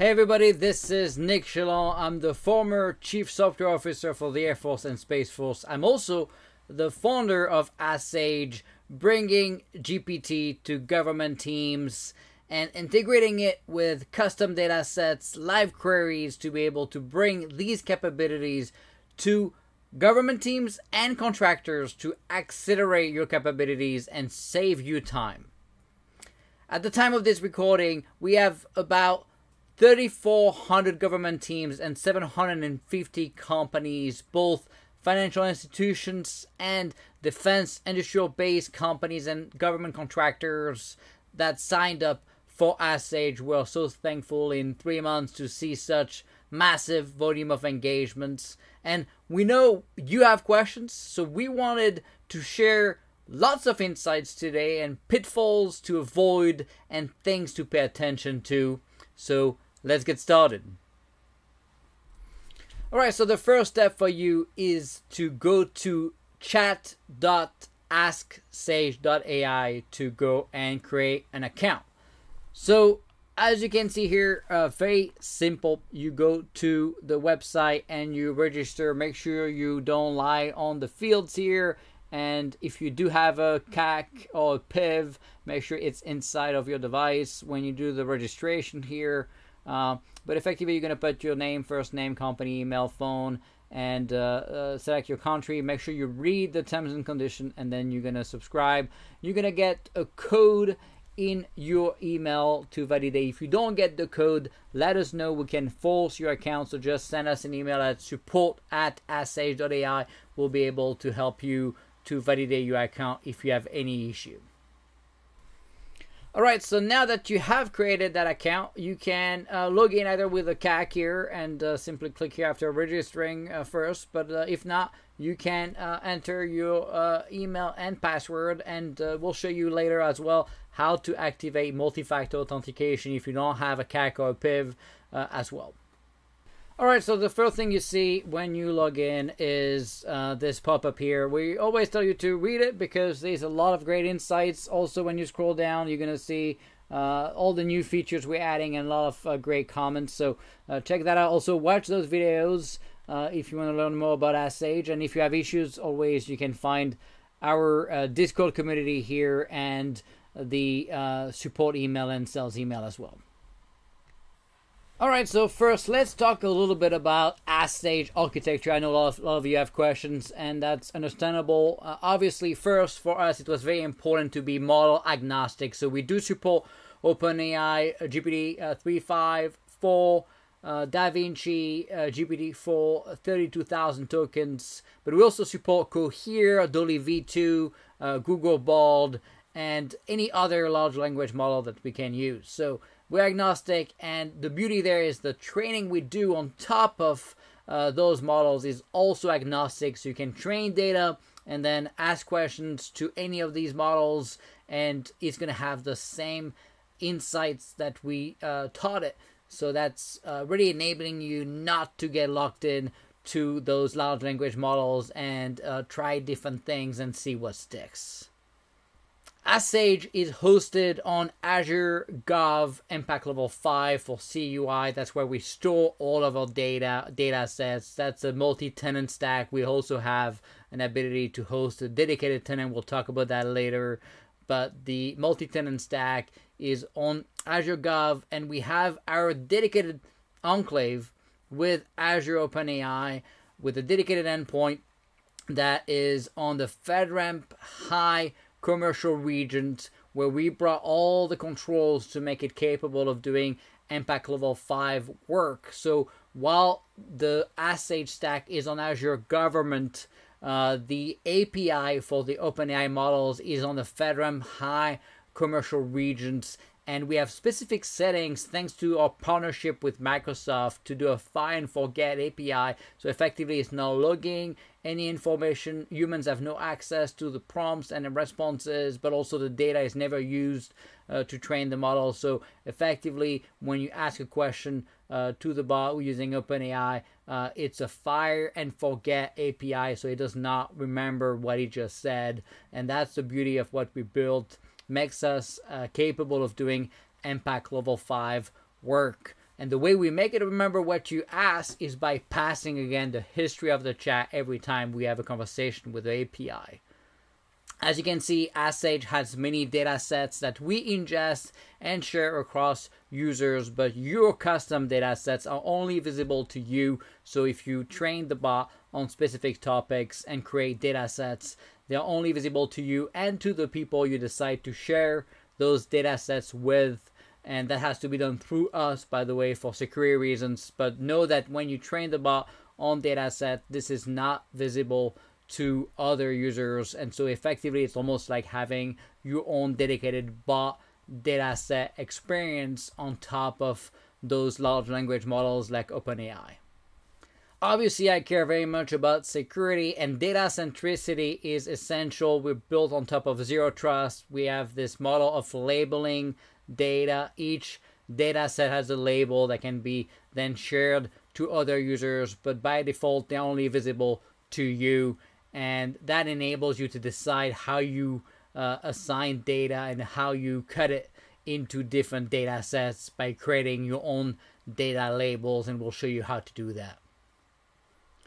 Hey everybody, this is Nic Chaillan. I'm the former Chief Software Officer for the Air Force and Space Force. I'm also the founder of AskSage, bringing GPT to government teams and integrating it with custom data sets, live queries to be able to bring these capabilities to government teams and contractors to accelerate your capabilities and save you time. At the time of this recording, we have about 3,400 government teams and 750 companies, both financial institutions and defense industrial based companies and government contractors that signed up for AskSage. We're so thankful in three months to see such massive volume of engagements. And we know you have questions, so we wanted to share lots of insights today and pitfalls to avoid and things to pay attention to. So let's get started. Alright, so the first step for you is to go to chat.asksage.ai to go and create an account. So as you can see here, uh, very simple. You go to the website and you register. Make sure you don't lie on the fields here. And if you do have a CAC or a PIV, make sure it's inside of your device when you do the registration here. Uh, but effectively, you're going to put your name, first name, company, email, phone, and uh, uh, select your country. Make sure you read the terms and condition, and then you're going to subscribe. You're going to get a code in your email to validate. If you don't get the code, let us know. We can force your account. So just send us an email at support at asksage.ai. We'll be able to help you to validate your account if you have any issue. Alright, so now that you have created that account, you can uh, log in either with a CAC here and uh, simply click here after registering uh, first. But uh, if not, you can uh, enter your uh, email and password, and we'll show you later as well how to activate multi-factor authentication if you don't have a CAC or a PIV as well. Alright, so the first thing you see when you log in is uh, this pop-up here. We always tell you to read it because there's a lot of great insights. Also, when you scroll down, you're going to see uh, all the new features we're adding and a lot of uh, great comments. So uh, check that out. Also, watch those videos uh, if you want to learn more about AskSage. And if you have issues, always you can find our uh, Discord community here and the support email and sales email as well. Alright, so first let's talk a little bit about AskSage architecture. I know a lot of, a lot of you have questions, and that's understandable. Uh, obviously, first for us, it was very important to be model agnostic. So we do support OpenAI, uh, GPT uh, 3.5, 4, uh, DaVinci, uh, GPT-4, 32,000 tokens, but we also support Cohere, Dolly V2, uh, Google Bard, and any other large language model that we can use. So we're agnostic, and the beauty there is the training we do on top of uh, those models is also agnostic. So you can train data and then ask questions to any of these models, and it's going to have the same insights that we uh, taught it. So that's uh, really enabling you not to get locked in to those large language models and uh, try different things and see what sticks. AskSage is hosted on Azure Gov Impact Level 5 for CUI. That's where we store all of our data, data sets. That's a multi-tenant stack. We also have an ability to host a dedicated tenant. We'll talk about that later. But the multi-tenant stack is on Azure Gov, and we have our dedicated enclave with Azure OpenAI with a dedicated endpoint that is on the FedRAMP High commercial regions where we brought all the controls to make it capable of doing impact level 5 work. So while the AskSage stack is on Azure government, uh, the API for the OpenAI models is on the FedRAMP high commercial regions and we have specific settings thanks to our partnership with Microsoft to do a find forget API. So effectively, it's not logging any information. Humans have no access to the prompts and the responses, but also the data is never used uh, to train the model. So effectively, when you ask a question uh, to the bot using OpenAI, uh, it's a fire and forget API, so it does not remember what he just said, and that's the beauty of what we built makes us uh, capable of doing impact level 5 work. And the way we make it remember what you ask is by passing again the history of the chat every time we have a conversation with the API. As you can see, AskSage has many data sets that we ingest and share across users, but your custom data sets are only visible to you. So if you train the bot on specific topics and create data sets, they're only visible to you and to the people you decide to share those data sets with. And that has to be done through us, by the way, for security reasons. But know that when you train the bot on data set, this is not visible to other users. And so effectively, it's almost like having your own dedicated bot data set experience on top of those large language models like OpenAI. Obviously, I care very much about security and data centricity is essential. We're built on top of zero trust. We have this model of labeling data. Each data set has a label that can be then shared to other users, but by default, they're only visible to you and that enables you to decide how you uh, assign data and how you cut it into different data sets by creating your own data labels and we'll show you how to do that.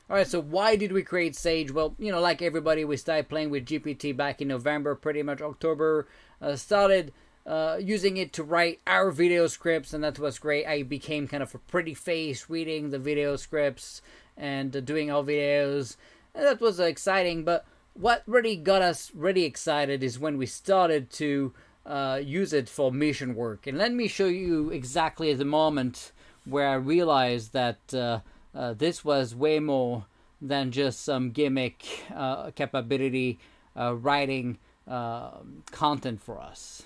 Alright, so why did we create Sage? Well, you know, like everybody, we started playing with GPT back in November, pretty much October. Uh, started uh, using it to write our video scripts, and that was great. I became kind of a pretty face reading the video scripts and uh, doing all videos And that was exciting. But what really got us really excited is when we started to uh, use it for mission work. And let me show you exactly the moment where I realized that uh, uh, this was way more than just some gimmick uh, capability uh, writing um, content for us.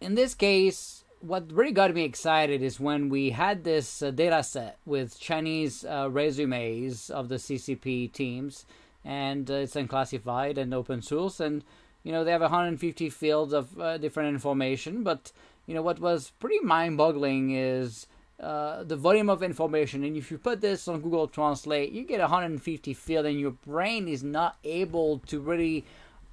In this case, what really got me excited is when we had this uh, data set with Chinese uh, resumes of the CCP teams, and uh, it's unclassified and open source, and you know they have 150 fields of uh, different information. But you know what was pretty mind-boggling is uh, the volume of information, and if you put this on Google Translate, you get 150 fields, and your brain is not able to really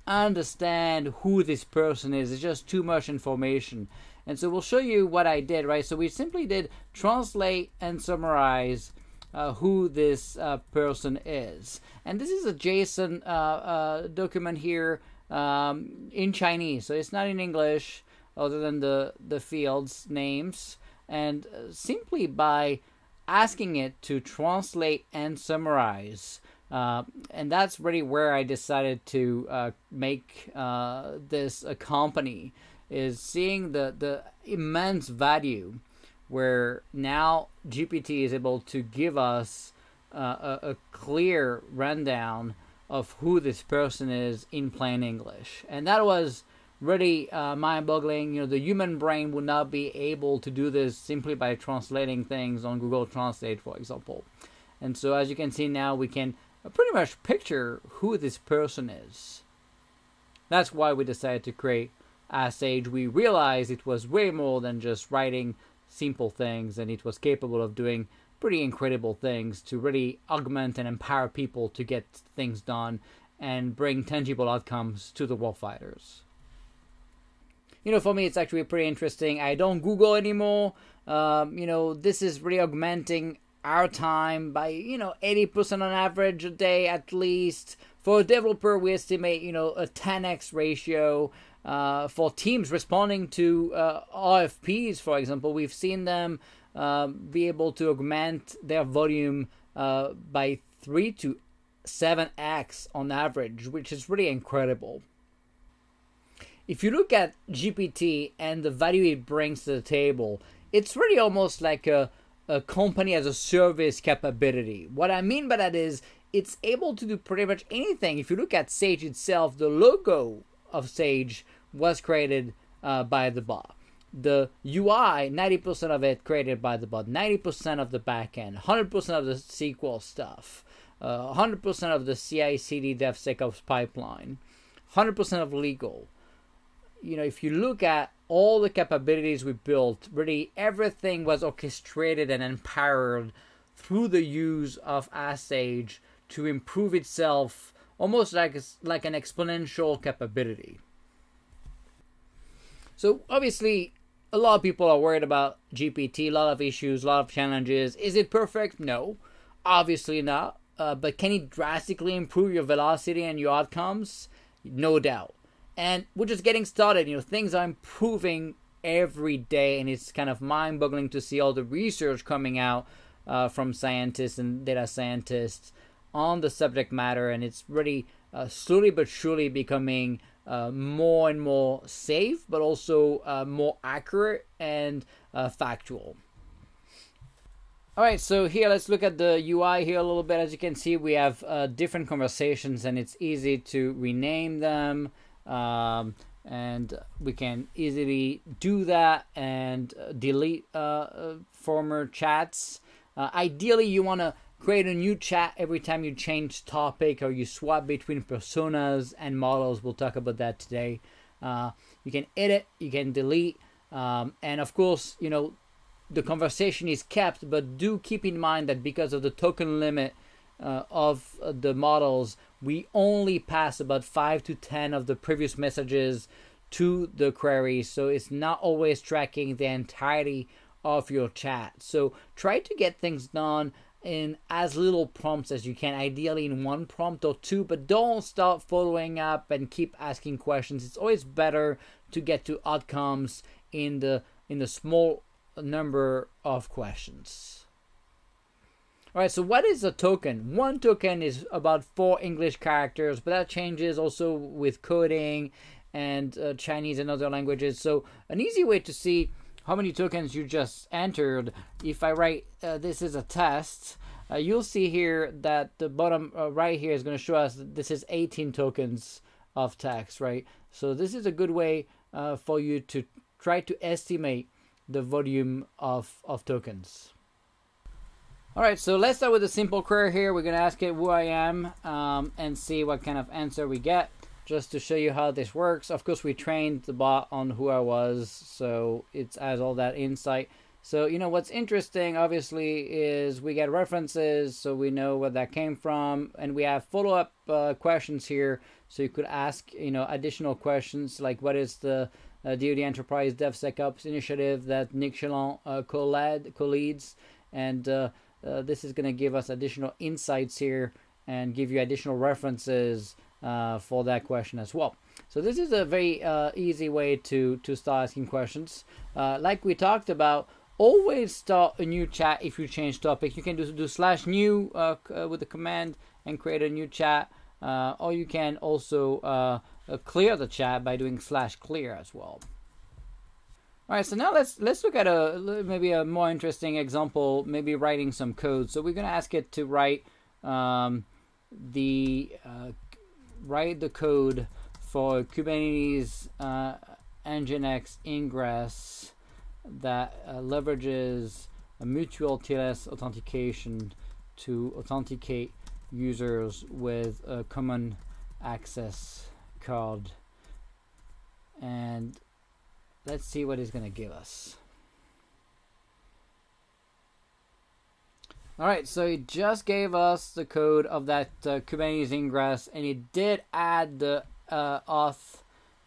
understand who this person is. It's just too much information. And so we'll show you what I did, right? So we simply did translate and summarize uh, who this uh, person is. And this is a JSON uh, uh, document here um, in Chinese. So it's not in English other than the, the fields names. And uh, simply by asking it to translate and summarize, uh, and that's really where I decided to uh, make uh, this a company is seeing the the immense value where now GPT is able to give us uh, a, a, clear rundown of who this person is in plain English, and that was really uh, mind-boggling. You know, the human brain would not be able to do this simply by translating things on Google Translate, for example. And so, as you can see now, we can pretty much picture who this person is. That's why we decided to create AskSage, we realized it was way more than just writing simple things, and it was capable of doing pretty incredible things to really augment and empower people to get things done and bring tangible outcomes to the warfighters. You know, for me, it's actually pretty interesting. I don't Google anymore. Um, you know, this is really augmenting our time by, you know, 80% on average a day at least. For a developer, we estimate, you know, a 10x ratio. Uh, for teams responding to uh, RFPs, for example, we've seen them uh, be able to augment their volume uh, by 3 to 7x on average, which is really incredible. If you look at GPT and the value it brings to the table, it's really almost like a, a company as a service capability. What I mean by that is it's able to do pretty much anything. If you look at Sage itself, the logo of Sage was created uh, by the bot. The UI, 90% of it created by the bot, 90% of the backend, 100% of the SQL stuff, uh, 100% of the CI CD DevSecOps pipeline, 100% of legal. You know, if you look at all the capabilities we built, really everything was orchestrated and empowered through the use of AskSage to improve itself almost like, like an exponential capability. So obviously, a lot of people are worried about GPT, a lot of issues, a lot of challenges. Is it perfect? No, obviously not. Uh, but can it drastically improve your velocity and your outcomes? No doubt. And we're just getting started. You know, things are improving every day, and it's kind of mind boggling to see all the research coming out uh, from scientists and data scientists on the subject matter. And it's really uh, slowly but surely becoming uh, more and more safe, but also uh, more accurate and uh, factual. All right, so here let's look at the UI here a little bit. As you can see, we have uh, different conversations, and it's easy to rename them. Um, and we can easily do that and uh, delete uh, former chats. ideally, you want to create a new chat every time you change topic or you swap between personas and models. We'll talk about that today. Uh, you can edit, you can delete, um, and of course, you know, the conversation is kept, but do keep in mind that because of the token limit uh, of uh, the models, we only pass about 5 to 10 of the previous messages to the query, so it's not always tracking the entirety of your chat. So try to get things done in as little prompts as you can, ideally in one prompt or two, but don't start following up and keep asking questions. It's always better to get to outcomes in the in the small number of questions. All right, so what is a token? One token is about four English characters, but that changes also with coding and uh, Chinese and other languages. So an easy way to see how many tokens you just entered. If I write uh, this is a test, uh, you'll see here that the bottom uh, right here is going to show us this is 18 tokens of text, right? So this is a good way uh, for you to try to estimate the volume of, of tokens. All right, so let's start with a simple query here. We're going to ask it who I am um, and see what kind of answer we get just to show you how this works. Of course, we trained the bot on who I was, so it has all that insight. So, you know, what's interesting, obviously, is we get references, so we know where that came from, and we have follow-up uh, questions here, so you could ask, you know, additional questions, like what is the uh, DoD Enterprise DevSecOps initiative that Nic Chaillan uh, co-leads, and uh, this is going to give us additional insights here and give you additional references uh, for that question as well. So this is a very uh, easy way to, to start asking questions. Uh, like we talked about, always start a new chat if you change topic. You can do, do slash new uh, uh, with the command and create a new chat. Or you can also clear the chat by doing slash clear as well. All right, so now let's let's look at a maybe a more interesting example, maybe writing some code. So we're going to ask it to write um, the uh, write the code for Kubernetes uh, Nginx ingress that uh, leverages a mutual TLS authentication to authenticate users with a common access card. And let's see what it's going to give us. All right, so it just gave us the code of that uh, Kubernetes ingress, and it did add the uh, auth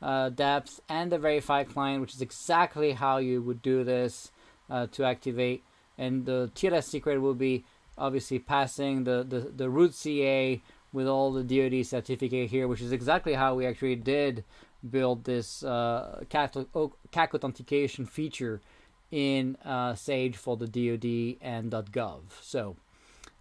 uh, depth and the verify client, which is exactly how you would do this uh, to activate. And the TLS secret will be obviously passing the, the, the root CA with all the DoD certificate here, which is exactly how we actually did build this uh, CAC authentication feature in uh, Sage for the DoD and .gov. So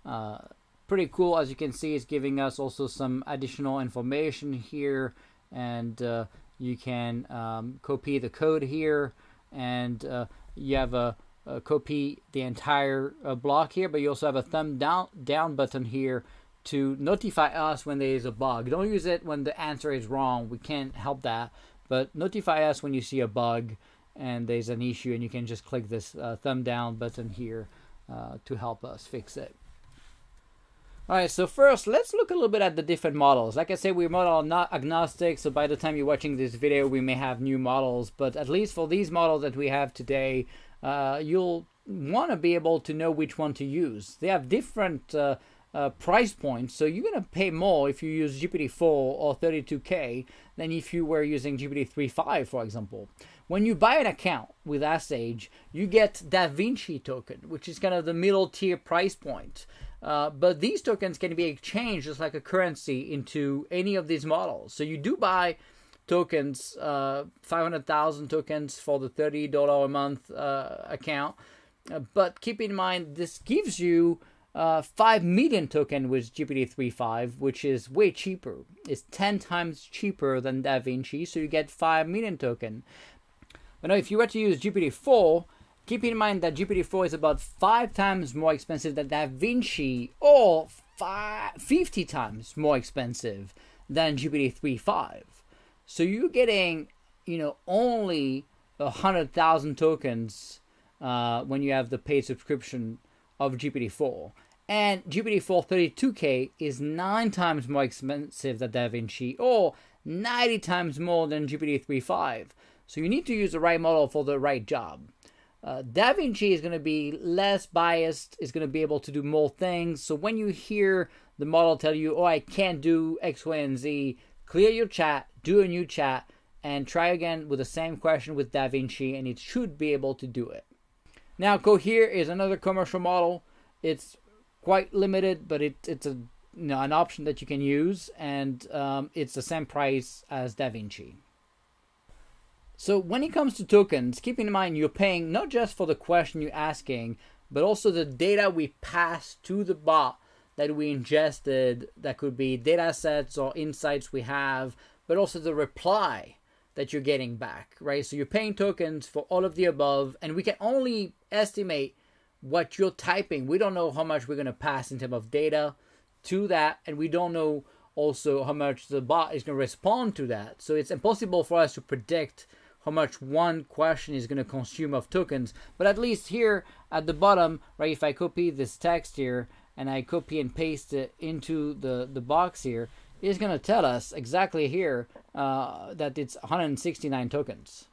uh, pretty cool. As you can see, it's giving us also some additional information here, and uh, you can um, copy the code here, and uh, you have a, a, copy the entire uh, block here, but you also have a thumb down down button here to notify us when there is a bug. Don't use it when the answer is wrong. We can't help that, but notify us when you see a bug and there's an issue and you can just click this uh, thumb down button here uh, to help us fix it. Alright, so first let's look a little bit at the different models. Like I said, we're model not agnostic, so by the time you're watching this video we may have new models, but at least for these models that we have today, uh, you'll want to be able to know which one to use. They have different uh, price point. So you're going to pay more if you use GPT-4 or 32K than if you were using GPT-3.5, for example. When you buy an account with AskSage, you get DaVinci token, which is kind of the middle tier price point. Uh, but these tokens can be exchanged just like a currency into any of these models. So you do buy tokens, uh, 500,000 tokens for the $30 a month uh, account. Uh, but keep in mind, this gives you uh, 5 million token with GPT-3.5, which is way cheaper. It's 10 times cheaper than DaVinci, so you get 5 million token. But now if you were to use GPT-4, keep in mind that GPT-4 is about 5 times more expensive than DaVinci, or five, 50 times more expensive than GPT-3.5. So you're getting, you know, only 100,000 tokens uh, when you have the paid subscription of GPT-4. And GPT-4 32K is 9 times more expensive than DaVinci or 90 times more than GPT-3.5. So you need to use the right model for the right job. Uh, DaVinci is going to be less biased, is going to be able to do more things. So when you hear the model tell you, oh, I can't do X, Y, and Z, clear your chat, do a new chat, and try again with the same question with DaVinci, and it should be able to do it. Now, Cohere is another commercial model. It's quite limited, but it, it's a you know, an option that you can use, and um, it's the same price as DaVinci. So when it comes to tokens, keep in mind you're paying not just for the question you're asking, but also the data we pass to the bot that we ingested. That could be data sets or insights we have, but also the reply that you're getting back, right? So you're paying tokens for all of the above, and we can only estimate what you're typing. We don't know how much we're going to pass in terms of data to that, and we don't know also how much the bot is going to respond to that. So it's impossible for us to predict how much one question is going to consume of tokens. But at least here at the bottom, right, if I copy this text here and I copy and paste it into the, the box here, it's going to tell us exactly here uh, that it's 169 tokens.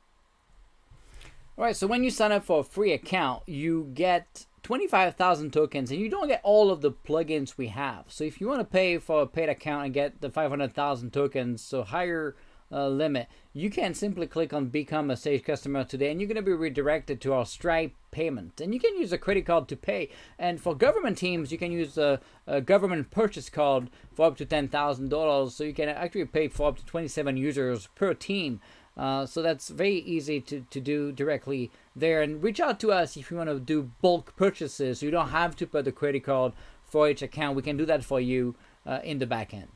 All right, so when you sign up for a free account, you get 25,000 tokens and you don't get all of the plugins we have. So if you want to pay for a paid account and get the 500,000 tokens, so higher uh, limit, you can simply click on become a Sage customer today and you're going to be redirected to our Stripe payment. And you can use a credit card to pay. And for government teams, you can use a, a government purchase card for up to $10,000. So you can actually pay for up to 27 users per team. Uh, so that's very easy to, to do directly there. And reach out to us if you want to do bulk purchases. You don't have to put the credit card for each account. We can do that for you uh, in the back end.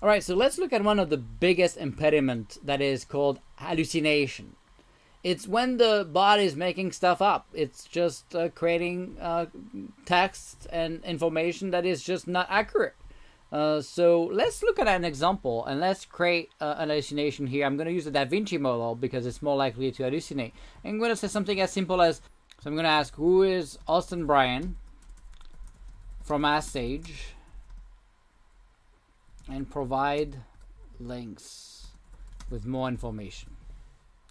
All right, so let's look at one of the biggest impediment that is called hallucination. It's when the body is making stuff up. It's just uh, creating uh, text and information that is just not accurate. Uh, so let's look at an example and let's create uh, an hallucination here. I'm going to use the Da Vinci model because it's more likely to hallucinate. I'm going to say something as simple as, so I'm going to ask who is Austin Bryan from AskSage and provide links with more information.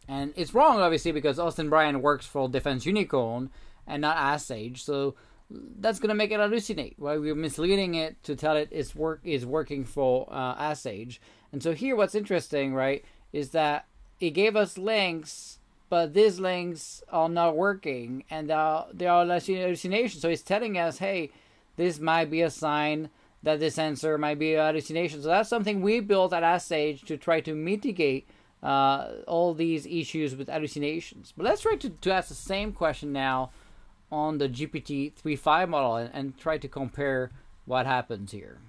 And it's wrong obviously because Austin Bryan works for Defense Unicorn and not AskSage. So that's going to make it hallucinate. Right? We're misleading it to tell it it's work is working for uh, Ask Sage. And so here, what's interesting, right, is that it gave us links, but these links are not working, and they are, they are hallucinations. So it's telling us, hey, this might be a sign that this answer might be a hallucination. So that's something we built at Ask Sage to try to mitigate uh, all these issues with hallucinations. But let's try to, to ask the same question now on the GPT 3.5 model and, and try to compare what happens here.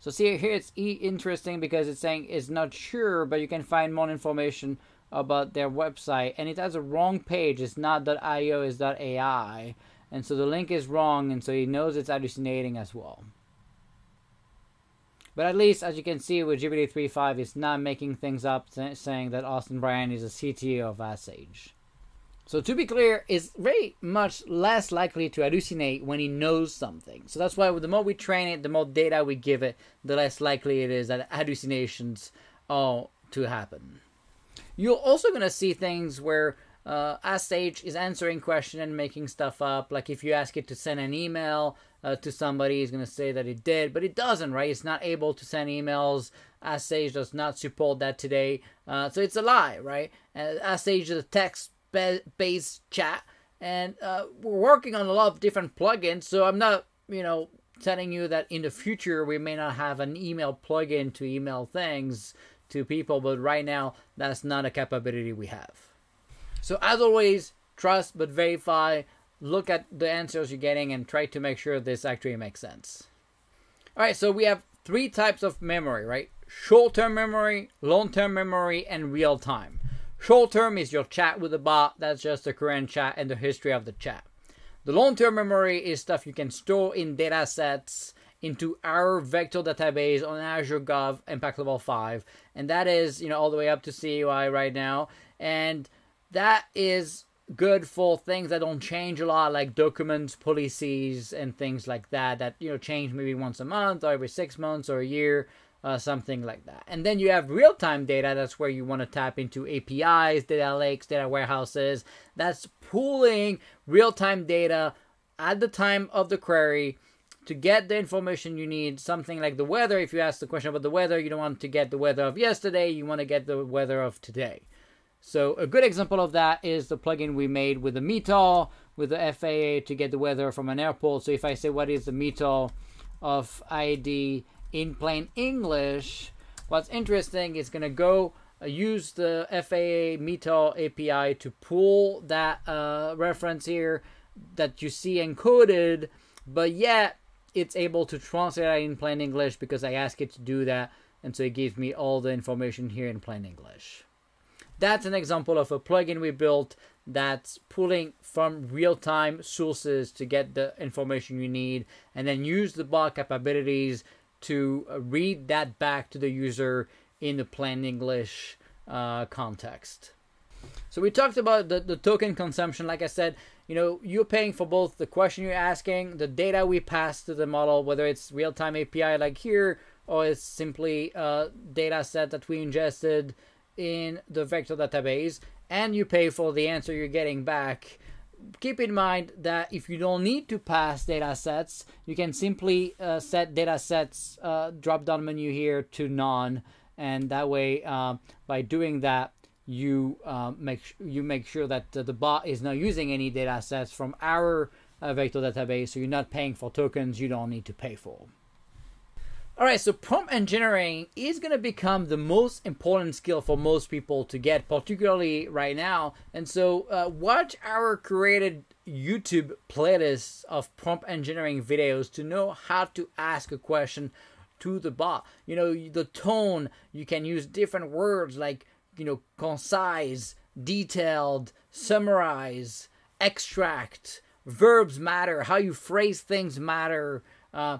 So see here it's e interesting because it's saying it's not sure, but you can find more information about their website, and it has a wrong page. It's not .io, it's .ai, and so the link is wrong, and so he knows it's hallucinating as well. But at least, as you can see with GPT 3.5, it's not making things up, saying that Austin Bryan is a CTO of Ask Sage. So to be clear, is very much less likely to hallucinate when he knows something. So that's why the more we train it, the more data we give it, the less likely it is that hallucinations are to happen. You're also going to see things where uh, Ask Sage is answering question and making stuff up. Like if you ask it to send an email uh, to somebody, it's going to say that it did, but it doesn't, right? It's not able to send emails. Ask Sage does not support that today. Uh, so it's a lie, right? Uh, Ask Sage is a text based chat, and uh, we're working on a lot of different plugins. So I'm not, you know, telling you that in the future we may not have an email plugin to email things to people, but right now that's not a capability we have. So as always, trust but verify. Look at the answers you're getting and try to make sure this actually makes sense. All right, so we have three types of memory, right? Short-term memory, long-term memory, and real-time. Short-term is your chat with the bot. That's just the current chat and the history of the chat. The long-term memory is stuff you can store in data sets into our vector database on Azure Gov Impact Level 5. And that is, you know, all the way up to CUI right now. And that is good for things that don't change a lot, like documents, policies, and things like that, that, you know, change maybe once a month or every six months or a year. Uh, something like that. And then you have real time data. That's where you want to tap into APIs, data lakes, data warehouses. That's pooling real time data at the time of the query to get the information you need, something like the weather. If you ask the question about the weather, you don't want to get the weather of yesterday, you want to get the weather of today. So a good example of that is the plugin we made with the METAR, with the FAA to get the weather from an airport. So if I say what is the METAR of ID in plain English, what's interesting is going to go uh, use the FAA METAR API to pull that uh, reference here that you see encoded, but yet it's able to translate that in plain English because I ask it to do that, and so it gives me all the information here in plain English. That's an example of a plugin we built that's pulling from real-time sources to get the information you need, and then use the bot capabilities to uh, read that back to the user in the plain English uh, context. So we talked about the, the token consumption. Like I said, you know, you're paying for both the question you're asking, the data we pass to the model, whether it's real-time API like here, or it's simply a data set that we ingested in the vector database, and you pay for the answer you're getting back. Keep in mind that if you don't need to pass data sets, you can simply uh, set data sets uh, drop down menu here to none, and that way, uh, by doing that, you uh, make you make sure that the bot is not using any data sets from our uh, vector database, so you're not paying for tokens you don't need to pay for. All right, so prompt engineering is going to become the most important skill for most people to get, particularly right now. And so, uh, watch our created YouTube playlist of prompt engineering videos to know how to ask a question to the bot. You know, the tone, you can use different words like you know, concise, detailed, summarize, extract. Verbs matter. How you phrase things matter. Uh,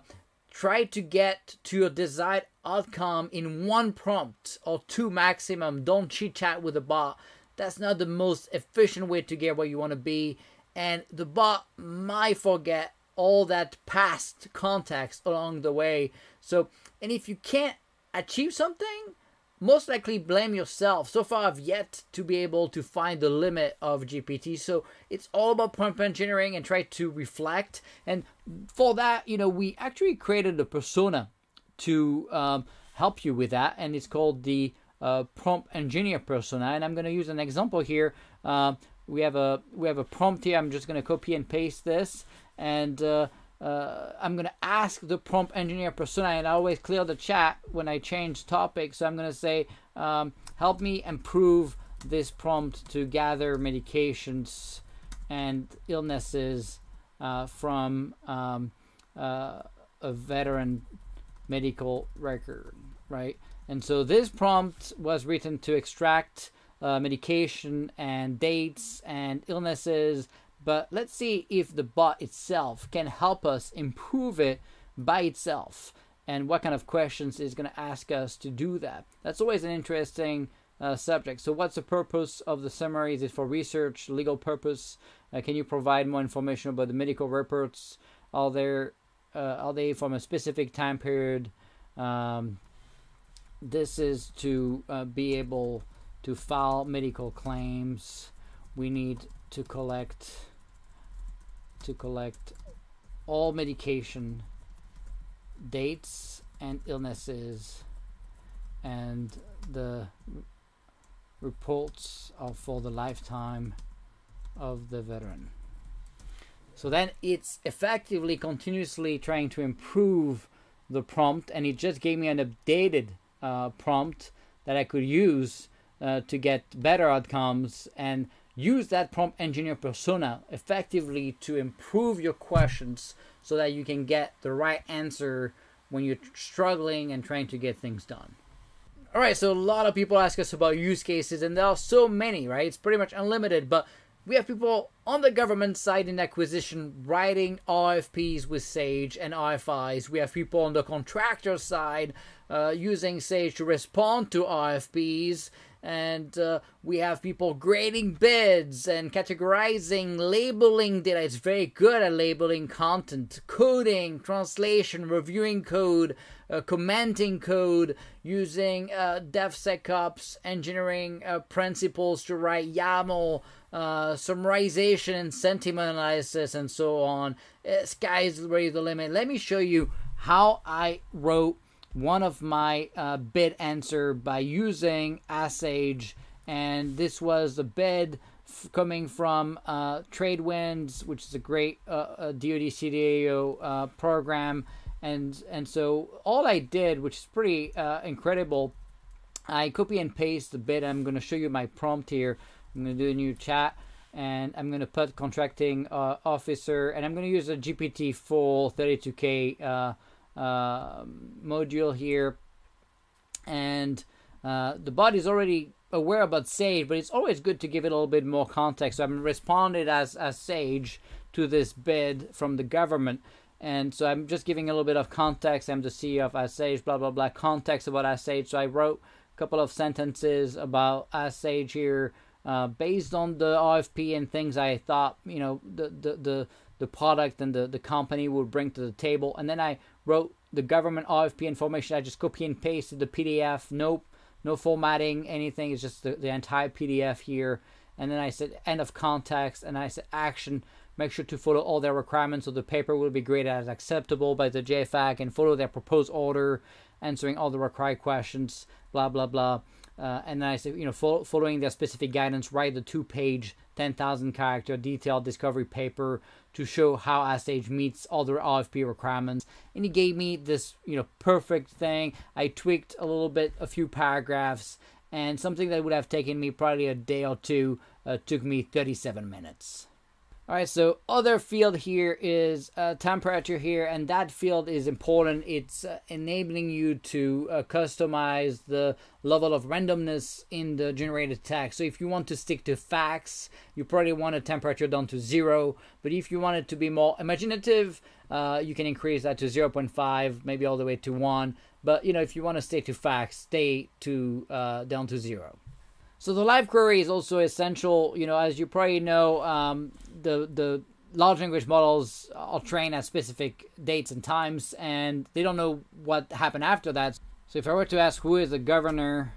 try to get to your desired outcome in one prompt or two maximum. Don't chit chat with the bot. That's not the most efficient way to get where you want to be. And the bot might forget all that past context along the way. So, and if you can't achieve something, most likely blame yourself. So far, I've yet to be able to find the limit of GPT. So it's all about prompt engineering and try to reflect. And for that, you know, we actually created a persona to um, help you with that, and it's called the uh, prompt engineer persona. And I'm going to use an example here. Uh, we have a we have a prompt here. I'm just going to copy and paste this, and uh, uh, I'm to ask the prompt engineer persona, and I always clear the chat when I change topic. So I'm to say, um, help me improve this prompt to gather medications and illnesses uh, from um, uh, a veteran medical record, right? And so this prompt was written to extract uh, medication and dates and illnesses but let's see if the bot itself can help us improve it by itself and what kind of questions is going to ask us to do that. That's always an interesting uh, subject. So, what's the purpose of the summary? Is it for research, legal purpose? Uh, can you provide more information about the medical reports? Are there uh, are they from a specific time period? Um, this is to uh, be able to file medical claims we need to collect to collect all medication dates and illnesses and the reports of for the lifetime of the veteran. So then it's effectively continuously trying to improve the prompt, and it just gave me an updated uh, prompt that I could use uh, to get better outcomes and use that prompt engineer persona effectively to improve your questions so that you can get the right answer when you're struggling and trying to get things done. All right, so a lot of people ask us about use cases, and there are so many, right? It's pretty much unlimited, but we have people on the government side in acquisition writing RFPs with Sage and RFIs. We have people on the contractor side uh, using Sage to respond to RFPs and uh, we have people grading bids and categorizing, labeling data. It's very good at labeling content, coding, translation, reviewing code, uh, commenting code, using uh, DevSecOps engineering uh, principles to write YAML, uh, summarization and sentiment analysis, and so on. Uh, sky's really the limit. Let me show you how I wrote one of my uh, bid answer by using AskSage, and this was a bid f- coming from uh, Tradewinds, which is a great uh, DoD CDAO uh, program, and and so all I did, which is pretty uh, incredible, I copy and paste the bid. I'm going to show you my prompt here. I'm going to do a new chat. And I'm going to put contracting uh, officer, and I'm going to use a GPT-4 32K uh, module here. And uh, the body is already aware about Sage, but it's always good to give it a little bit more context. So I'm responded as, as Sage to this bid from the government. And so I'm just giving a little bit of context. I'm the CEO of AskSage, blah, blah, blah, context about AskSage. So I wrote a couple of sentences about AskSage here uh, based on the RFP and things I thought, you know, the, the, the, the product and the, the company would bring to the table. And then I wrote the government RFP information. I just copy and pasted the PDF. Nope, no formatting, anything. It's just the, the entire PDF here. And then I said end of context, and I said action. Make sure to follow all their requirements so the paper will be graded as acceptable by the JFAC and follow their proposed order, answering all the required questions, blah, blah, blah. Uh, and then I said, you know, follow, following their specific guidance, write the two page, 10,000 character detailed discovery paper to show how AskSage meets all the RFP requirements. And he gave me this, you know, perfect thing. I tweaked a little bit, a few paragraphs, and something that would have taken me probably a day or two uh, took me 37 minutes. All right, so other field here is uh, temperature here, and that field is important. It's uh, enabling you to uh, customize the level of randomness in the generated text. So if you want to stick to facts, you probably want a temperature down to zero. But if you want it to be more imaginative, uh, you can increase that to 0.5, maybe all the way to one. But you know, if you want to stay to facts, stay to uh, down to zero. So the live query is also essential. You know, as you probably know, um, the the large language models are trained at specific dates and times, and they don't know what happened after that. So if I were to ask who is the governor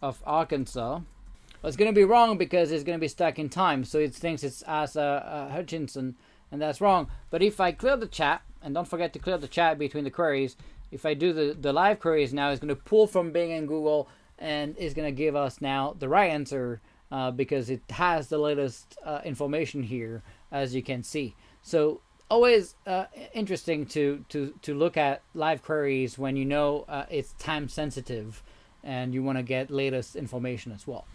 of Arkansas, well, it's going to be wrong because it's going to be stuck in time. So it thinks it's Asa uh, Hutchinson, and that's wrong. But if I clear the chat, and don't forget to clear the chat between the queries, if I do the, the live queries now, it's going to pull from Bing and Google and is going to give us now the right answer uh, because it has the latest uh, information here, as you can see. So always uh, interesting to, to, to look at live queries when you know uh, it's time sensitive and you want to get latest information as well.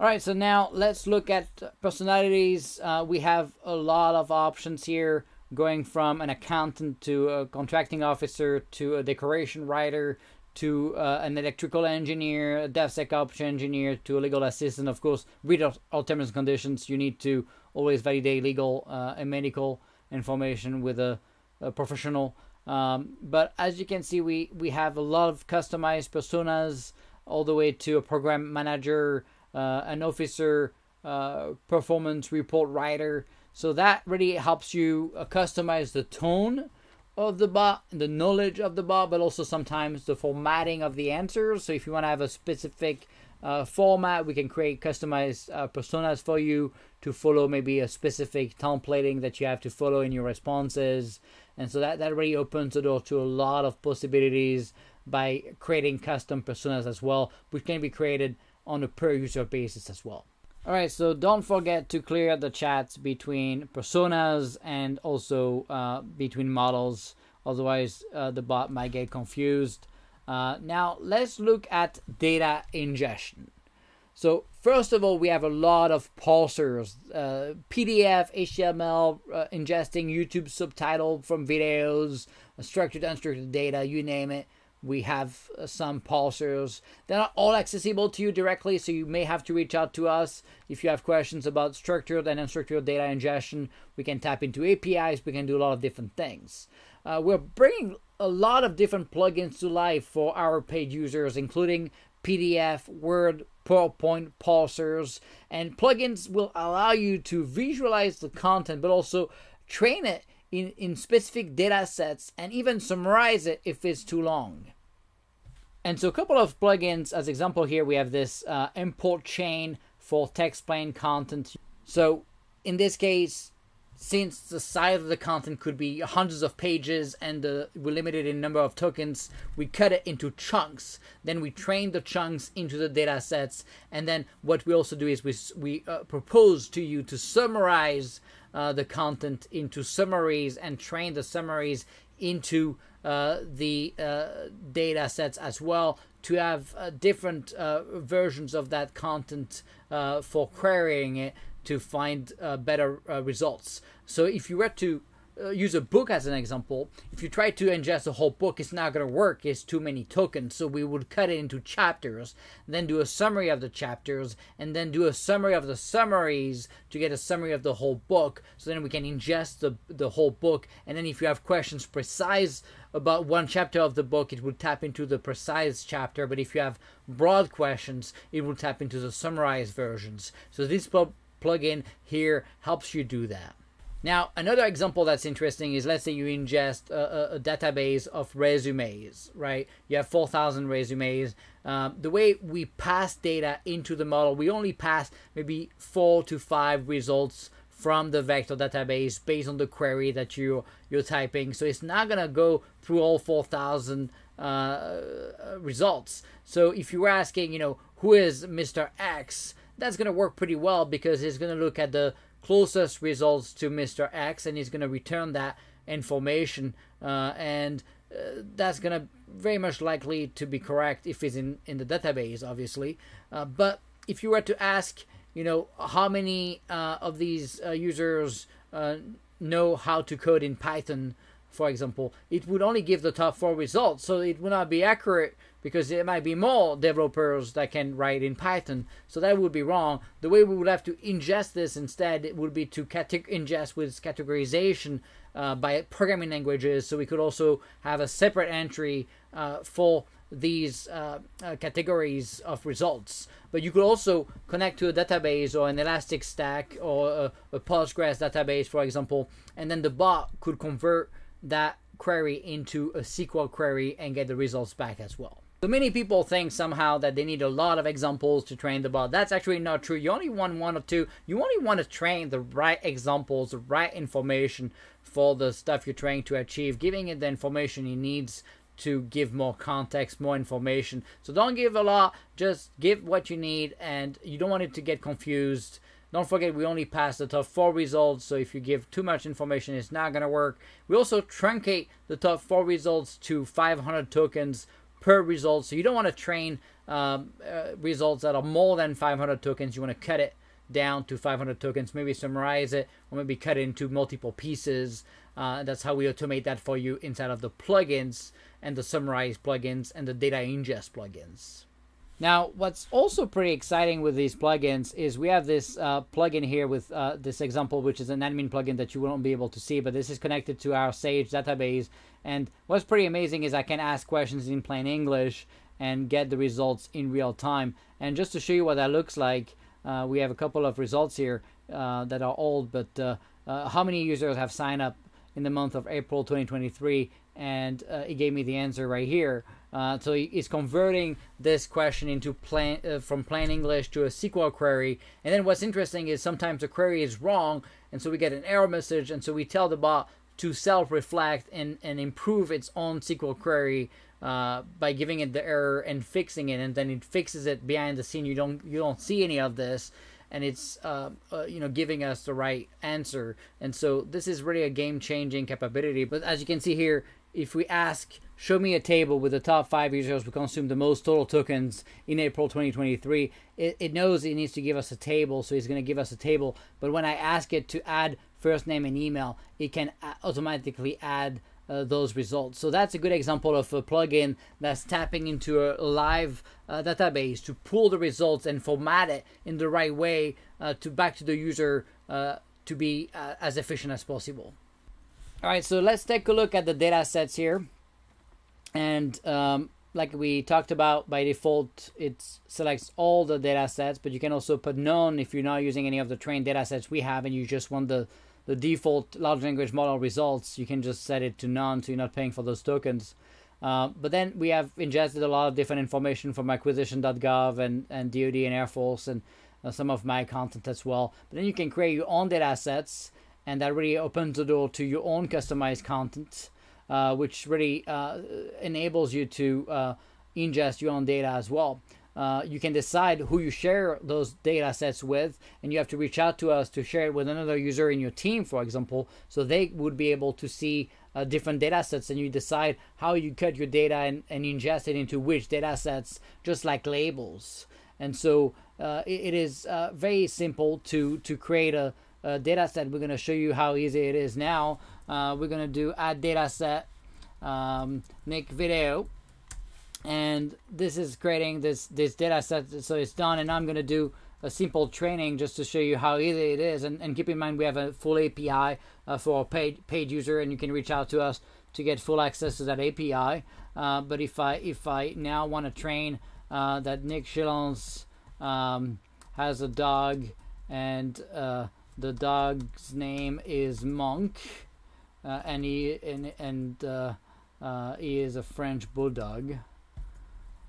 All right, so now let's look at personalities. Uh, we have a lot of options here going from an accountant to a contracting officer to a decoration writer to uh, an electrical engineer, a DevSecOps engineer, to a legal assistant. Of course, read all terms and conditions. You need to always validate legal uh, and medical information with a, a professional. Um, but as you can see, we, we have a lot of customized personas, all the way to a program manager, uh, an officer, uh, performance report writer. So that really helps you uh, customize the tone of the bot, the knowledge of the bot, but also sometimes the formatting of the answers. So if you want to have a specific uh, format. We can create customized uh, personas for you to follow maybe a specific templating that you have to follow in your responses. And so that, that really opens the door to a lot of possibilities by creating custom personas as well, which can be created on a per user basis as well. All right, so don't forget to clear the chats between personas and also uh, between models. Otherwise, uh, the bot might get confused. Uh, now, let's look at data ingestion. So, first of all, we have a lot of parsers, uh, PDF, HTML, uh, ingesting YouTube subtitle from videos, structured, unstructured data, you name it we have uh, some parsers. They're not all accessible to you directly, so you may have to reach out to us if you have questions about structured and unstructured data ingestion. We can tap into APIs, we can do a lot of different things. Uh, we're bringing a lot of different plugins to life for our paid users, including PDF, Word, PowerPoint parsers, and plugins will allow you to visualize the content but also train it in, in specific data sets and even summarize it if it's too long. And so a couple of plugins, as example here, we have this uh, import chain for text plain content. So in this case, since the size of the content could be hundreds of pages and uh, we're limited in number of tokens, we cut it into chunks. Then we train the chunks into the data sets. And then what we also do is we, we uh, propose to you to summarize uh, the content into summaries and train the summaries into uh, the uh, data sets as well to have uh, different uh, versions of that content uh, for querying it to find better results. So if you were to uh, use a book as an example, if you try to ingest a whole book, it's not going to work. It's too many tokens. So we would cut it into chapters, then do a summary of the chapters, and then do a summary of the summaries to get a summary of the whole book. So then we can ingest the, the whole book. And then if you have questions precise about one chapter of the book, it would tap into the precise chapter. But if you have broad questions, it will tap into the summarized versions. So this plug plugin here helps you do that. Now, another example that's interesting is let's say you ingest a, a, a database of resumes, right? You have 4,000 resumes. Um, the way we pass data into the model, we only pass maybe four to five results from the vector database based on the query that you you're typing. So it's not gonna go through all 4,000 uh, results. So if you were asking, you know, who is Mr. X, that's gonna work pretty well because it's gonna look at the closest results to Mr. X, and he's going to return that information, uh, and uh, that's going to very much likely to be correct if it's in, in the database, obviously. Uh, but if you were to ask, you know, how many uh, of these uh, users uh, know how to code in Python, for example, it would only give the top four results, so it would not be accurate because there might be more developers that can write in Python. So that would be wrong. The way we would have to ingest this instead it would be to ingest with categorization uh, by programming languages. So we could also have a separate entry uh, for these uh, uh categories of results. But you could also connect to a database or an Elastic Stack or a, a Postgres database, for example, and then the bot could convert that query into a SQL query and get the results back as well. So many people think somehow that they need a lot of examples to train the bot. That's actually not true. You only want one or two. You only want to train the right examples, the right information for the stuff you're trying to achieve, giving it the information it needs to give more context, more information. So don't give a lot, just give what you need, and you don't want it to get confused. Don't forget, we only pass the top four results, so if you give too much information, it's not going to work. We also truncate the top four results to 500 tokens per result. So you don't want to train um, uh, results that are more than 500 tokens. You want to cut it down to 500 tokens, maybe summarize it, or maybe cut it into multiple pieces. Uh, that's how we automate that for you inside of the plugins and the summarize plugins and the data ingest plugins. Now, what's also pretty exciting with these plugins is we have this uh, plugin here with uh, this example, which is an admin plugin that you won't be able to see, but this is connected to our Sage database. And what's pretty amazing is I can ask questions in plain English and get the results in real time. And just to show you what that looks like, uh, we have a couple of results here uh, that are old, but uh, uh, how many users have signed up in the month of April 2023? And it gave me the answer right here. Uh, so it's converting this question into uh, from plain English to a SQL query. And then what's interesting is sometimes the query is wrong, and so we get an error message, and so we tell the bot to self-reflect and, and improve its own SQL query uh, by giving it the error and fixing it, and then it fixes it behind the scene. You don't you don't see any of this, and it's uh, uh, you know giving us the right answer. And so this is really a game-changing capability. But as you can see here, if we ask, show me a table with the top five users who consume the most total tokens in April 2023, it, it knows it needs to give us a table, so it's going to give us a table. But when I ask it to add first name and email, it can automatically add uh, those results. So that's a good example of a plugin that's tapping into a live uh, database to pull the results and format it in the right way uh, to back to the user uh, to be uh, as efficient as possible. All right, so let's take a look at the data sets here. And um, like we talked about, by default, it selects all the data sets, but you can also put none if you're not using any of the trained data sets we have and you just want the the default large language model results, you can just set it to none so you're not paying for those tokens. Uh, but then we have ingested a lot of different information from acquisition.gov and, and DoD and Air Force and uh, some of my content as well. But then you can create your own data sets, and that really opens the door to your own customized content, uh, which really uh, enables you to uh, ingest your own data as well. Uh, you can decide who you share those data sets with, and you have to reach out to us to share it with another user in your team, for example, so they would be able to see uh, different data sets and you decide how you cut your data and, and ingest it into which data sets, just like labels. And so uh, it, it is uh, very simple to, to create a, a data set. We're going to show you how easy it is now. Uh, we're going to do add data set, um, Nic video. And this is creating this this data set. So it's done and i'm going to do a simple training just to show you how easy it is. And, and keep in mind we have a full api uh, for a paid paid user and you can reach out to us to get full access to that api uh, but if i if i now want to train uh, that Nic Chaillan um, has a dog and uh, the dog's name is monk uh, and he and, and uh, he is a french bulldog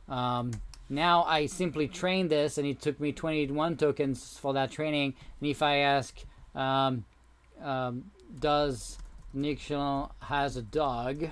um, now I simply train this, and it took me 21 tokens for that training. And if I ask, um, um, does Nic Chaillan has a dog?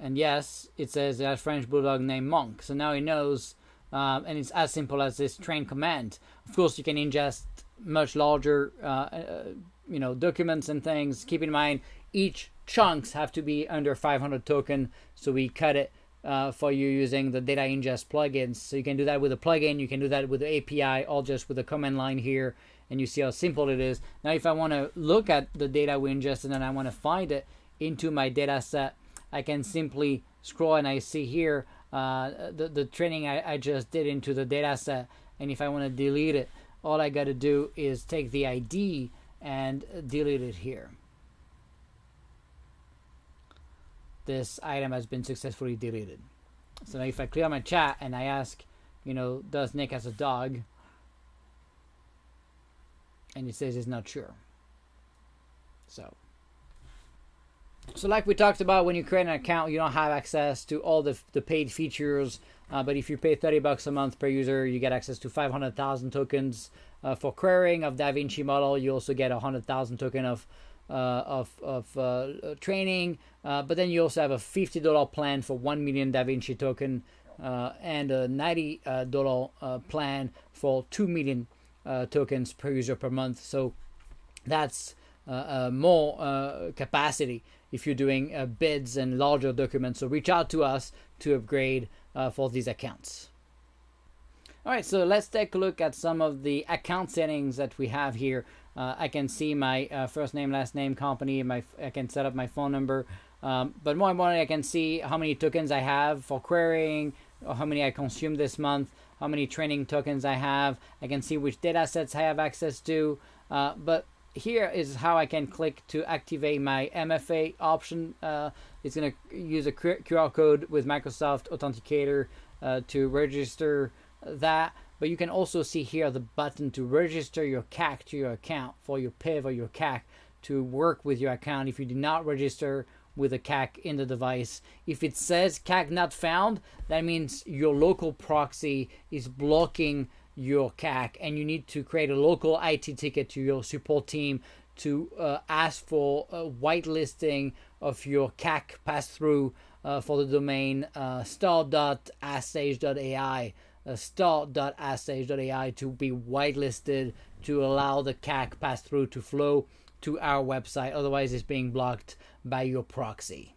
And yes, it says a French bulldog named Monk. So now he knows, um, and it's as simple as this train command. Of course, you can ingest much larger, uh, uh, you know, documents and things. Keep in mind, each chunks have to be under 500 token so we cut it uh, for you using the data ingest plugins. So you can do that with a plugin you can do that with the api all just with a command line here and you see how simple it is. Now if i want to look at the data we ingested and i want to find it into my data set i can simply scroll and i see here uh, the, the training I, I just did into the data set and if i want to delete it all i got to do is take the id and delete it here this item has been successfully deleted. So now if I clear my chat and I ask, you know, does Nic has a dog? And he says he's not sure. So. So like we talked about, when you create an account, you don't have access to all the, the paid features. Uh, but if you pay 30 bucks a month per user, you get access to 500,000 tokens uh, for querying of DaVinci model. You also get 100,000 token of uh, of, of uh, training. Uh, but then you also have a $50 plan for 1 million DaVinci token and a $90 plan for 2 million tokens per user per month. So that's more capacity if you're doing uh, bids and larger documents. So reach out to us to upgrade uh, for these accounts. All right, so let's take a look at some of the account settings that we have here uh, I can see my uh, first name, last name, company, my I can set up my phone number. Um, but more importantly, I can see how many tokens I have for querying, how many I consume this month, how many training tokens I have. I can see which data sets I have access to. Uh, but here is how I can click to activate my MFA option. Uh, it's going to use a QR code with Microsoft Authenticator uh, to register that. But you can also see here the button to register your CAC to your account for your PIV or your CAC to work with your account. If you do not register with a CAC in the device. If it says CAC not found, that means your local proxy is blocking your CAC, and you need to create a local IT ticket to your support team to uh, ask for a whitelisting of your CAC pass through uh, for the domain uh, star.asksage.ai, uh, star.asksage.ai to be whitelisted to allow the CAC pass through to flow to our website. Otherwise, it's being blocked by your proxy.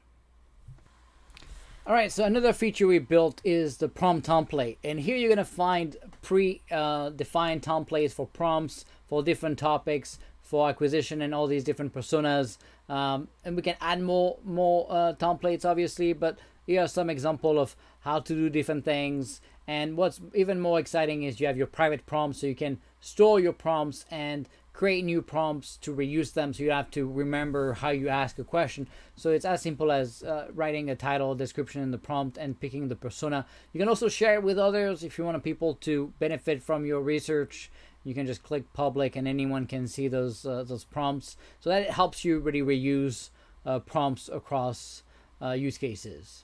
All right, so another feature we built is the prompt template. And here you're to find pre-defined uh, templates for prompts for different topics, for acquisition and all these different personas. Um, and we can add more more uh, templates, obviously, but here are some example of how to do different things. And what's even more exciting is you have your private prompts, so you can store your prompts and create new prompts to reuse them so you have to remember how you ask a question. So it's as simple as uh, writing a title, description in the prompt, and picking the persona. You can also share it with others if you want people to benefit from your research. You can just click public and anyone can see those uh, those prompts. So that helps you really reuse uh, prompts across uh, use cases.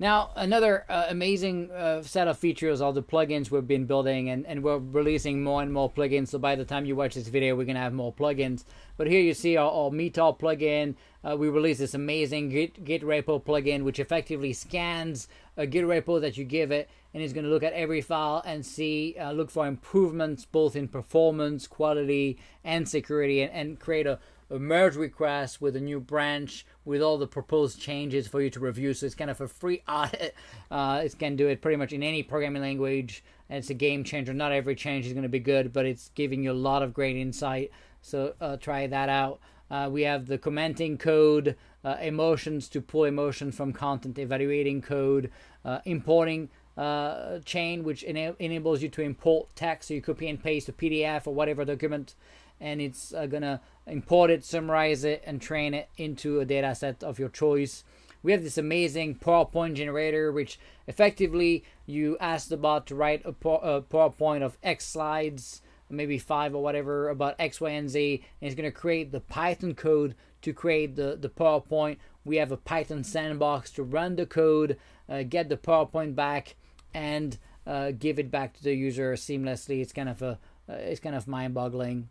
Now, another uh, amazing uh, set of features are the plugins we've been building, and, and we're releasing more and more plugins. So by the time you watch this video, we're gonna have more plugins. But here you see our, our plugin. Uh, we released this amazing Git, Git repo plugin, which effectively scans a Git repo that you give it, and it's gonna look at every file and see, uh, look for improvements both in performance, quality, and security, and, and create a a merge request with a new branch with all the proposed changes for you to review. So it's kind of a free audit. Uh, it can do it pretty much in any programming language, and it's a game changer. Not every change is going to be good, but it's giving you a lot of great insight. So uh, try that out. Uh, we have the commenting code, uh, emotions to pull emotions from content, evaluating code, uh, importing uh, chain, which ena- enables you to import text. So you copy and paste a PDF or whatever document and it's uh, gonna import it, summarize it, and train it into a data set of your choice. We have this amazing PowerPoint generator, which effectively you ask the bot to write a, PowerPoint of X slides, maybe five or whatever, about X, Y, and Z, and it's gonna create the Python code to create the, the PowerPoint. We have a Python sandbox to run the code, uh, get the PowerPoint back, and uh, give it back to the user seamlessly. It's kind of a uh, it's kind of mind-boggling.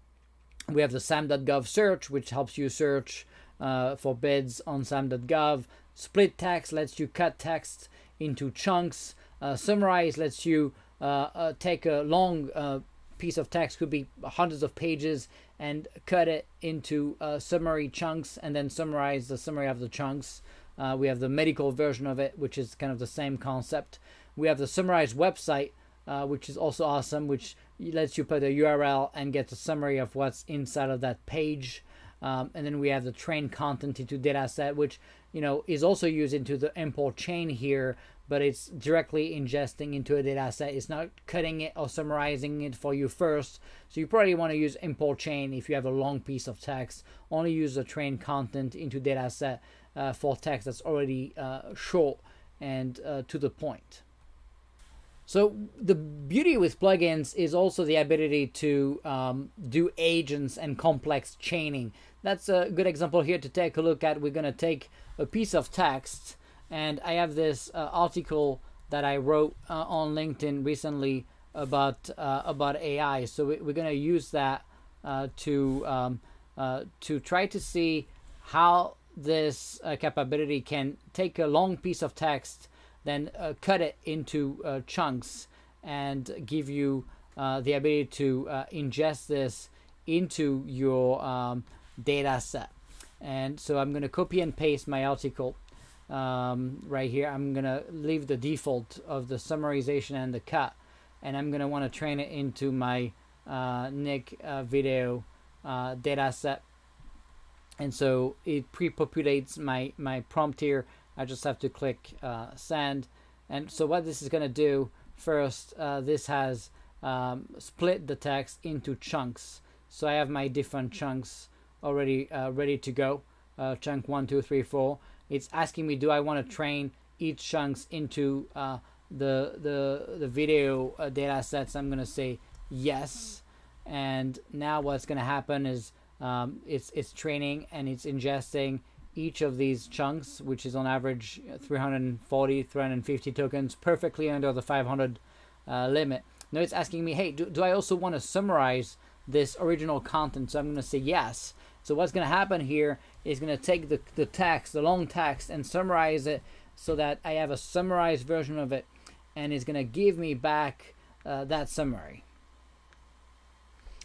We have the SAM.gov search, which helps you search uh, for bids on SAM.gov. Split text lets you cut text into chunks. Uh, summarize lets you uh, uh take a long uh, piece of text, could be hundreds of pages, and cut it into uh, summary chunks and then summarize the summary of the chunks. we have the medical version of it, which is kind of the same concept. We have the summarized website, which is also awesome, which lets you put a URL and get a summary of what's inside of that page. Um, and then we have the train content into dataset, which you know is also used into the import chain here, but it's directly ingesting into a dataset. It's not cutting it or summarizing it for you first. So you probably want to use import chain if you have a long piece of text. Only use the train content into dataset uh, for text that's already uh, short and uh, to the point. So the beauty with plugins is also the ability to um, do agents and complex chaining. That's a good example here to take a look at. We're going to take a piece of text, and I have this uh, article that I wrote uh, on LinkedIn recently about uh, about AI. So we, are going to use that uh, to um, uh, to try to see how this uh, capability can take a long piece of text then cut it into chunks and give you uh, the ability to uh, ingest this into your um, data set. And so I'm going to copy and paste my article um, right here. I'm going to leave the default of the summarization and the cut. And I'm going to want to train it into my uh, Nic uh, video data set. And so it pre-populates my, my prompt here I just have to click uh, send. And so what this is going to do first, uh, this has um, split the text into chunks. So I have my different chunks already uh, ready to go. Uh, chunk one, two, three, four. It's asking me, do I want to train each chunks into uh, the the the video uh, data sets? I'm going to say yes. And now what's going to happen is um, it's it's training and it's ingesting each of these chunks, which is on average 340, 350 tokens, perfectly under the 500 uh, limit. Now it's asking me, hey, do, do I also want to summarize this original content? So I'm going to say yes. So what's going to happen here is going to take the, the text, the long text, and summarize it so that I have a summarized version of it, and it's going to give me back uh, that summary.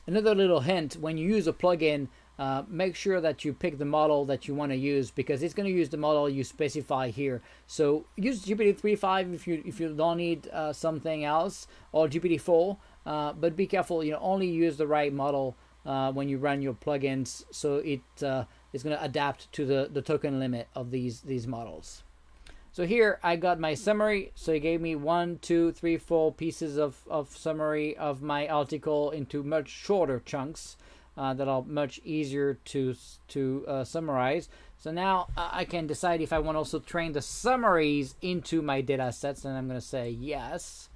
Another little hint, when you use a plugin, uh, make sure that you pick the model that you want to use because it's going to use the model you specify here. So use GPT-3.5 if you if you don't need uh, something else or GPT-4, uh, but be careful. You know, only use the right model uh, when you run your plugins, so it uh, is going to adapt to the the token limit of these these models. So here I got my summary. So it gave me one, two, three, four pieces of, of summary of my article into much shorter chunks uh, that are much easier to to uh, summarize. So now uh, I can decide if I want to also train the summaries into my data sets, and I'm going to say yes.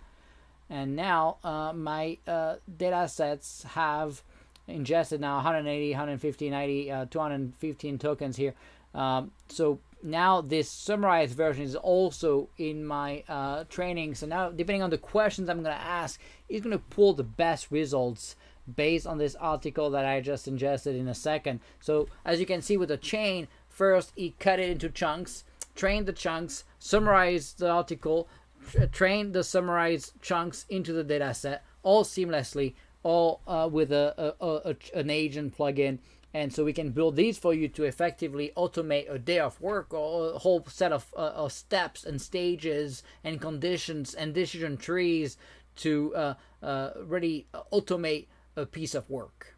And now uh, my uh, data sets have ingested now 180, 150, 90, uh, 215 tokens here. Um, so now this summarized version is also in my uh, training. So now, depending on the questions I'm going to ask, it's going to pull the best results based on this article that I just ingested in a second. So as you can see with the chain, first he cut it into chunks, trained the chunks, summarized the article, trained the summarized chunks into the dataset, all seamlessly, all uh, with a, a, a, an agent plugin and so we can build these for you to effectively automate a day of work or a whole set of, uh, of steps and stages and conditions and decision trees to uh, uh, really automate a piece of work.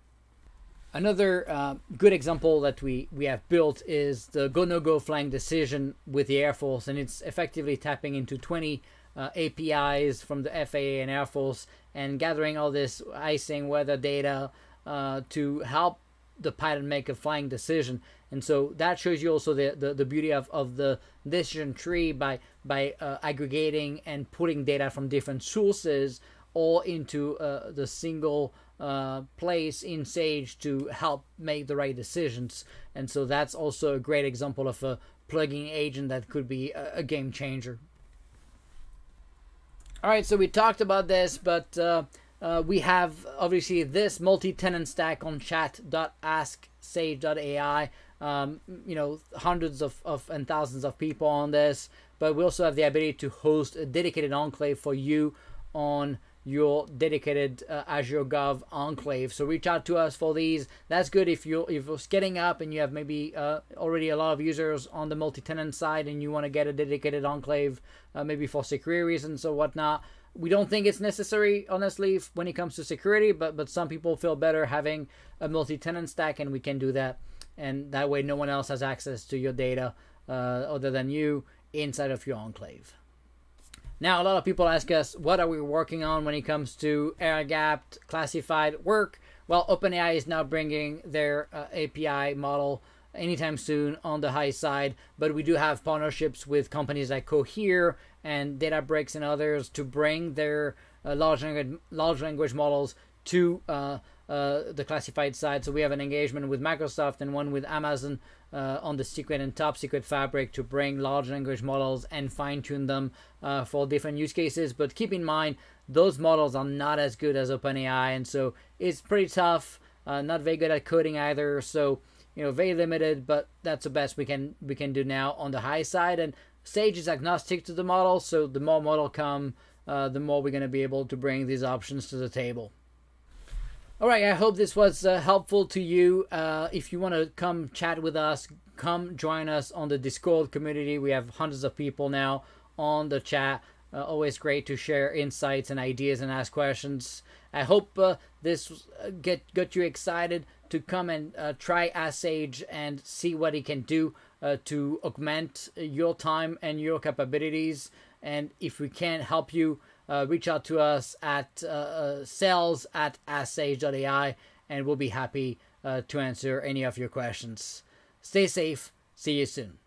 Another uh, good example that we, we have built is the go no go flying decision with the Air Force, and it's effectively tapping into 20 uh, APIs from the FAA and Air Force and gathering all this icing weather data uh, to help the pilot make a flying decision. And so that shows you also the, the, the beauty of, of the decision tree by by uh, aggregating and putting data from different sources all into uh, the single uh, place in Sage to help make the right decisions. And so that's also a great example of a plugging agent that could be a, a game changer. All right, so we talked about this, but uh, uh, we have obviously this multi-tenant stack on chat.asksage.ai. Um, you know, hundreds of, of and thousands of people on this, but we also have the ability to host a dedicated enclave for you on your dedicated uh, Azure Gov enclave. So reach out to us for these. That's good if you're if you're getting up and you have maybe uh, already a lot of users on the multi-tenant side and you want to get a dedicated enclave, uh, maybe for security reasons or whatnot. We don't think it's necessary, honestly, when it comes to security, but but some people feel better having a multi-tenant stack, and we can do that. And that way, no one else has access to your data uh, other than you inside of your enclave. Now, a lot of people ask us, what are we working on when it comes to air gapped classified work? Well, OpenAI is now bringing their uh, API model anytime soon on the high side, but we do have partnerships with companies like Cohere and Databricks and others to bring their uh, large, language, large language models to uh, uh, the classified side. So we have an engagement with Microsoft and one with Amazon uh, on the secret and top secret fabric to bring large language models and fine tune them uh, for different use cases. But keep in mind, those models are not as good as OpenAI, and so it's pretty tough. Uh, not very good at coding either. So you know, very limited. But that's the best we can we can do now on the high side. And Sage is agnostic to the model, so the more model come, uh, the more we're going to be able to bring these options to the table. All right, I hope this was uh, helpful to you. Uh, if you want to come chat with us, come join us on the Discord community. We have hundreds of people now on the chat. Uh, always great to share insights and ideas and ask questions. I hope uh, this uh, get got you excited to come and uh, try Ask Sage and see what it can do to augment your time and your capabilities. And if we can help you uh, reach out to us at uh, uh sales at asksage.ai and we'll be happy uh, to answer any of your questions. Stay safe. See you soon.